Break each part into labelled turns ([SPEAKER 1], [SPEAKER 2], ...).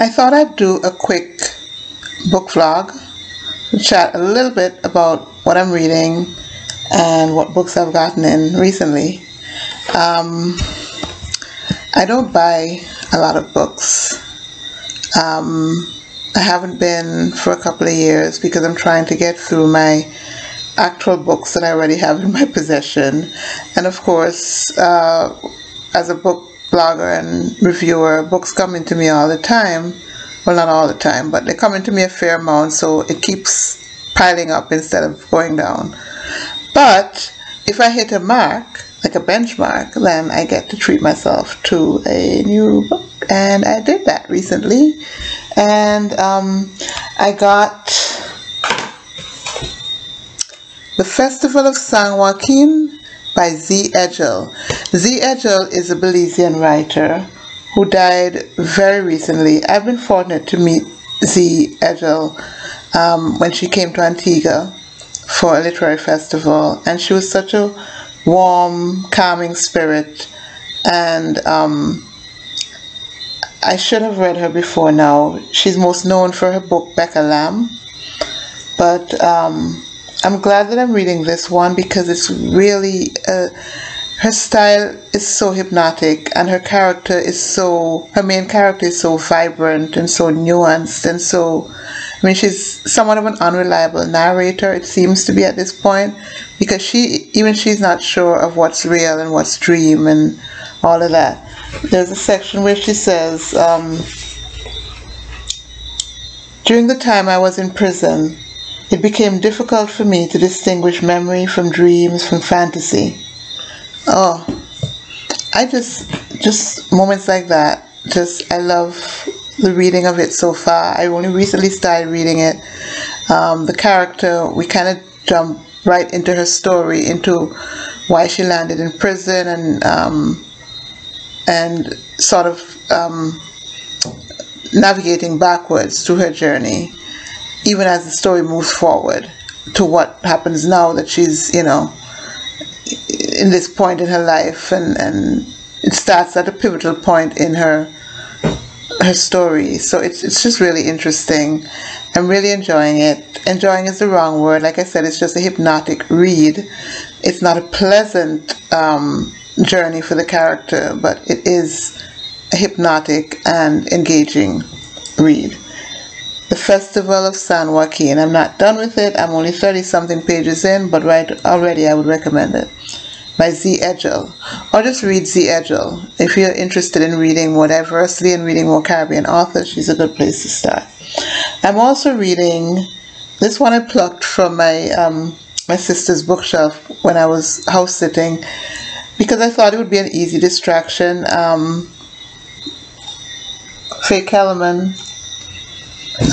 [SPEAKER 1] I thought I'd do a quick book vlog, chat a little bit about what I'm reading and what books I've gotten in recently. Um, I don't buy a lot of books. Um, I haven't been for a couple of years because I'm trying to get through my actual books that I already have in my possession. And of course, uh, as a book blogger and reviewer, books come into me all the time. Well, not all the time, but they come into me a fair amount, so it keeps piling up instead of going down. But if I hit a mark, like a benchmark, then I get to treat myself to a new book. And I did that recently. And um, I got The Festival of San Joaquin by Zee Edgell. Zee Edgell is a Belizean writer who died very recently. I've been fortunate to meet Zee Edgell um, when she came to Antigua for a literary festival, and she was such a warm, calming spirit. And um, I should have read her before now. She's most known for her book Beka Lamb, but um, I'm glad that I'm reading this one because it's really. Uh, her style is so hypnotic and her character is so her main character is so vibrant and so nuanced and so I mean she's somewhat of an unreliable narrator it seems to be at this point because she even she's not sure of what's real and what's dream and all of that there's a section where she says um, during the time I was in prison it became difficult for me to distinguish memory from dreams from fantasy Oh, I just, just moments like that. Just, I love the reading of it so far. I only recently started reading it. Um, the character, we kind of jump right into her story, into why she landed in prison and um, and sort of um, navigating backwards through her journey, even as the story moves forward to what happens now that she's, you know, in this point in her life, and, and it starts at a pivotal point in her her story. So it's it's just really interesting. I'm really enjoying it. Enjoying is the wrong word. Like I said, it's just a hypnotic read. It's not a pleasant um, journey for the character, but it is a hypnotic and engaging read. The Festival of San Joaquin. I'm not done with it. I'm only 30 something pages in, but right already I would recommend it by Zee Edgell, or just read Zee Edgell. If you're interested in reading more diversely and reading more Caribbean authors, she's a good place to start. I'm also reading, this one I plucked from my, um, my sister's bookshelf when I was house sitting because I thought it would be an easy distraction. Um, Faye Kellerman,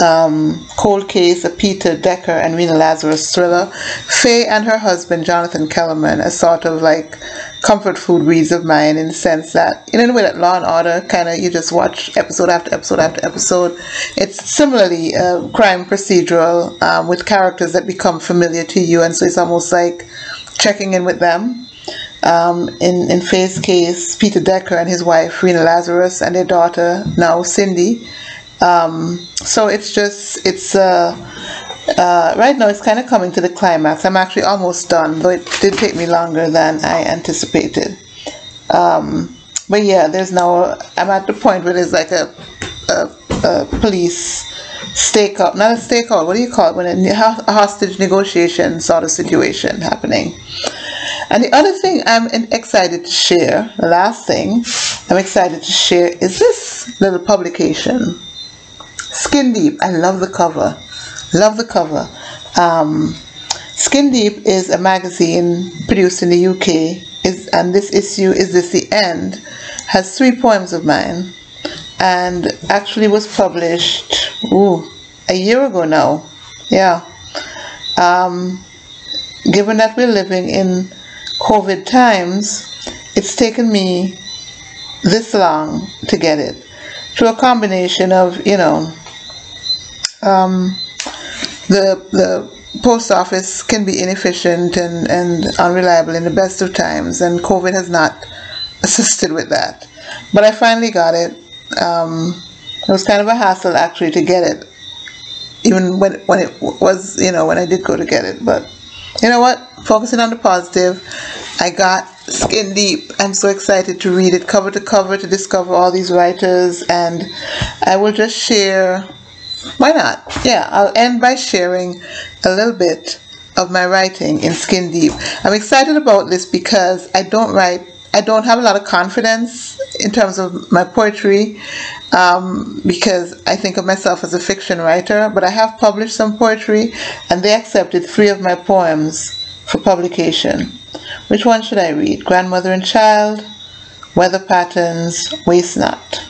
[SPEAKER 1] um, Cold Case, a Peter Decker and Rina Lazarus thriller. Faye and her husband, Jonathan Kellerman, a sort of like comfort food reads of mine in the sense that, in a way that Law and Order, kind of you just watch episode after episode after episode. It's similarly a crime procedural um, with characters that become familiar to you, and so it's almost like checking in with them. Um, in, in Faye's case, Peter Decker and his wife, Rina Lazarus, and their daughter, now Cindy. Um, so it's just, it's, uh, uh, right now it's kind of coming to the climax. I'm actually almost done, though it did take me longer than I anticipated. Um, but yeah, there's now, I'm at the point where there's like a, a, a police stakeout, not a stakeout, what do you call it, when a, a hostage negotiation sort of situation happening. And the other thing I'm excited to share, the last thing I'm excited to share is this little publication. Skin Deep, I love the cover. Love the cover. Um, Skin Deep is a magazine produced in the UK, is, and this issue, Is This the End, has three poems of mine, and actually was published ooh, a year ago now. Yeah. Um, given that we're living in COVID times, it's taken me this long to get it through a combination of, you know, um, the the post office can be inefficient and, and unreliable in the best of times, and COVID has not assisted with that. But I finally got it. Um, It was kind of a hassle actually to get it, even when when it was you know when I did go to get it. But you know what? Focusing on the positive, I got Skin Deep. I'm so excited to read it cover to cover to discover all these writers, and I will just share. Why not? Yeah, I'll end by sharing a little bit of my writing in Skin Deep. I'm excited about this because I don't write, I don't have a lot of confidence in terms of my poetry um, because I think of myself as a fiction writer, but I have published some poetry and they accepted three of my poems for publication. Which one should I read? Grandmother and Child, Weather Patterns, Waste Not.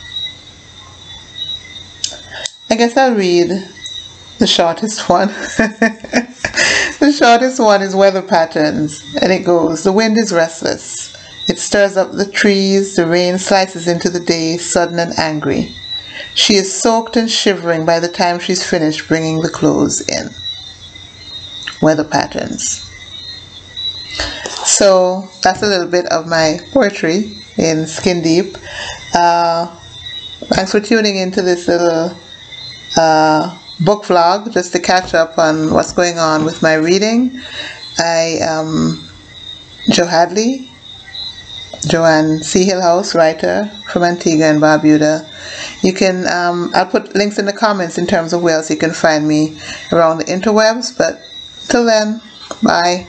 [SPEAKER 1] I guess I'll read the shortest one. the shortest one is Weather Patterns, and it goes The wind is restless. It stirs up the trees, the rain slices into the day, sudden and angry. She is soaked and shivering by the time she's finished bringing the clothes in. Weather Patterns. So that's a little bit of my poetry in Skin Deep. Uh, thanks for tuning into this little uh, book vlog just to catch up on what's going on with my reading. I am Jhohadli, Joanne C. Hillhouse, writer from Antigua and Barbuda. You can, um, I'll put links in the comments in terms of where else you can find me around the interwebs, but till then, bye.